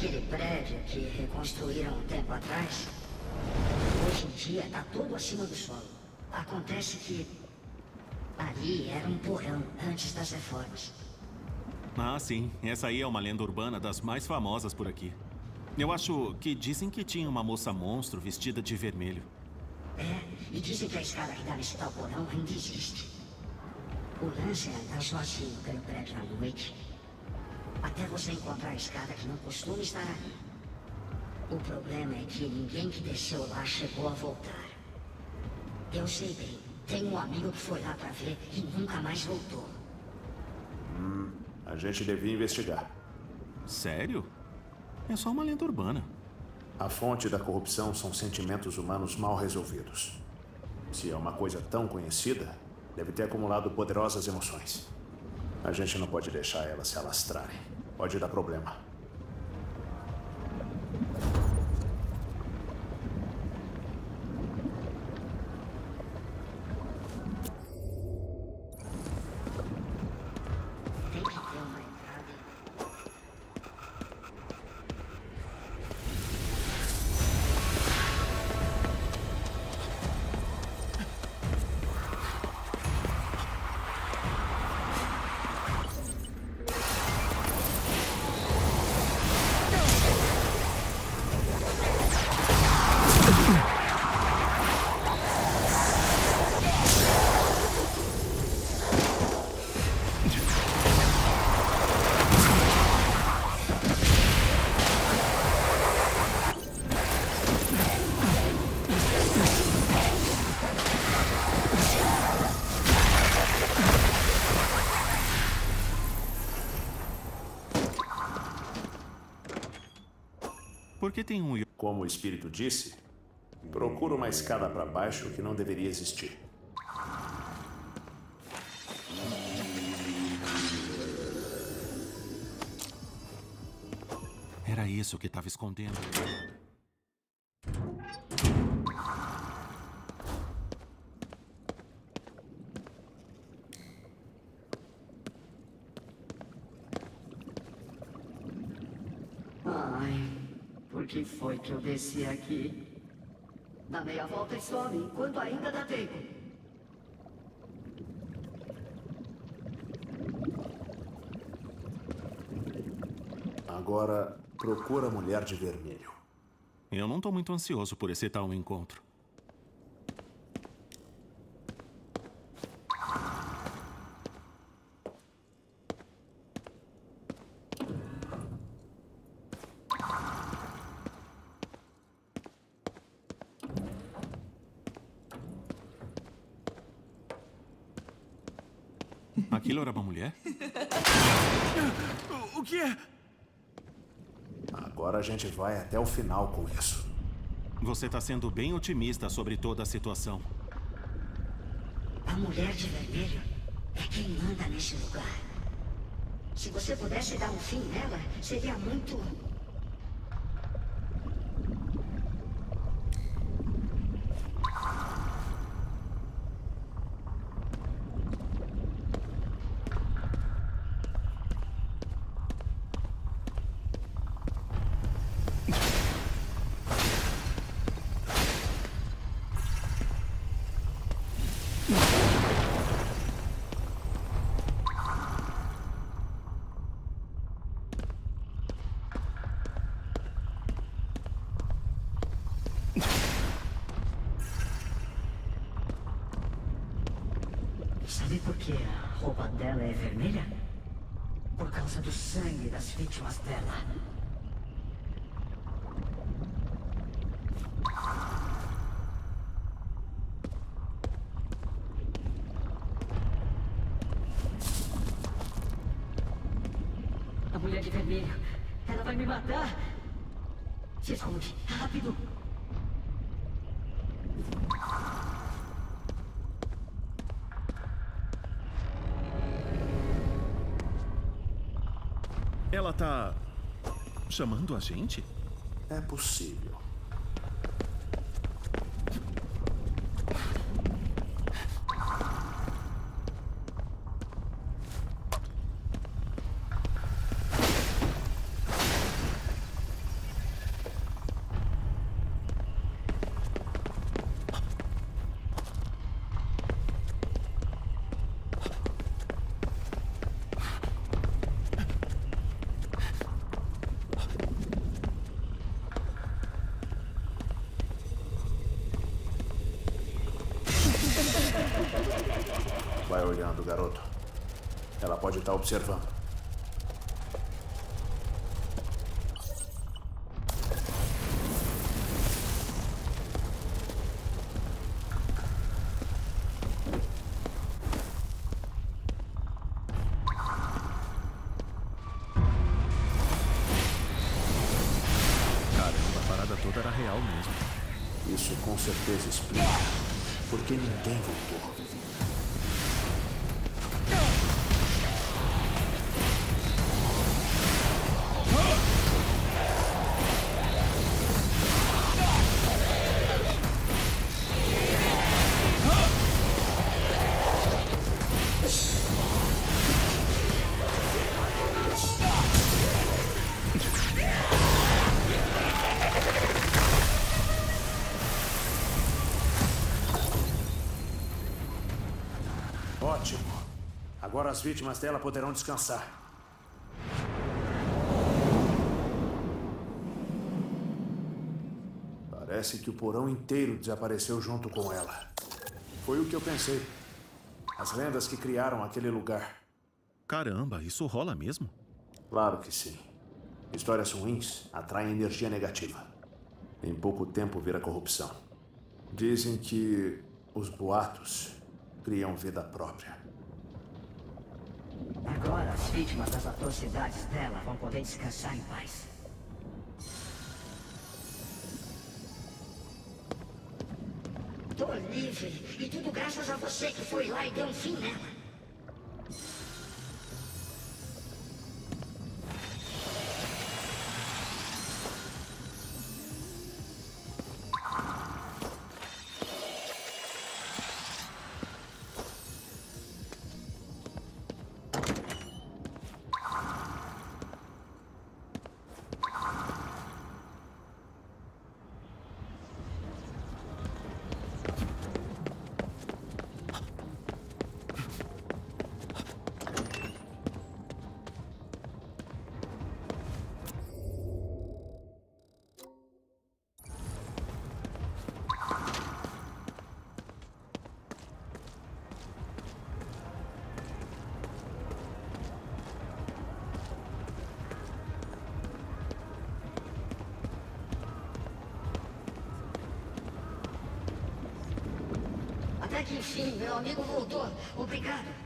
Aquele prédio que reconstruíram um tempo atrás? Hoje em dia tá todo acima do solo. Acontece que ali era um porão antes das reformas. Ah, sim. Essa aí é uma lenda urbana das mais famosas por aqui. Eu acho que dizem que tinha uma moça monstro vestida de vermelho. É, e dizem que a escada que dá nesse tal porão ainda existe. O lance é andar sozinho pelo prédio à noite. Até você encontrar a escada que não costuma estar ali. O problema é que ninguém que desceu lá chegou a voltar. Eu sei bem. Tenho um amigo que foi lá pra ver e nunca mais voltou. Hum, a gente devia investigar. Sério? É só uma lenda urbana. A fonte da corrupção são sentimentos humanos mal resolvidos. Se é uma coisa tão conhecida, deve ter acumulado poderosas emoções. A gente não pode deixar elas se alastrarem. Pode dar problema. Por que tem um... Como o espírito disse, procura uma escada para baixo que não deveria existir. Era isso que estava escondendo. Ai, por que foi que eu desci aqui? Dá meia volta e some, enquanto ainda dá tempo. Agora, procura a mulher de vermelho. Eu não tô muito ansioso por esse tal encontro. Aquilo era uma mulher? O que é? Agora a gente vai até o final com isso. Você tá sendo bem otimista sobre toda a situação. A mulher de vermelho é quem manda nesse lugar. Se você pudesse dar um fim nela, seria muito. Sabe por que a roupa dela é vermelha? Por causa do sangue das vítimas dela. A mulher de vermelho. Ela vai me matar. Se esconde. Rápido. Ela tá. chamando a gente? É possível. Olhando, garoto. Ela pode estar observando. Caramba, a parada toda era real mesmo. Isso com certeza explica por que ninguém voltou. Agora as vítimas dela poderão descansar. Parece que o porão inteiro desapareceu junto com ela. Foi o que eu pensei. As lendas que criaram aquele lugar. Caramba, isso rola mesmo? Claro que sim. Histórias ruins atraem energia negativa. Em pouco tempo vira corrupção. Dizem que os boatos criam vida própria. Agora as vítimas das atrocidades dela vão poder descansar em paz. Tô livre. E tudo graças a você que foi lá e deu um fim nela. Enfim, meu amigo voltou. Obrigado.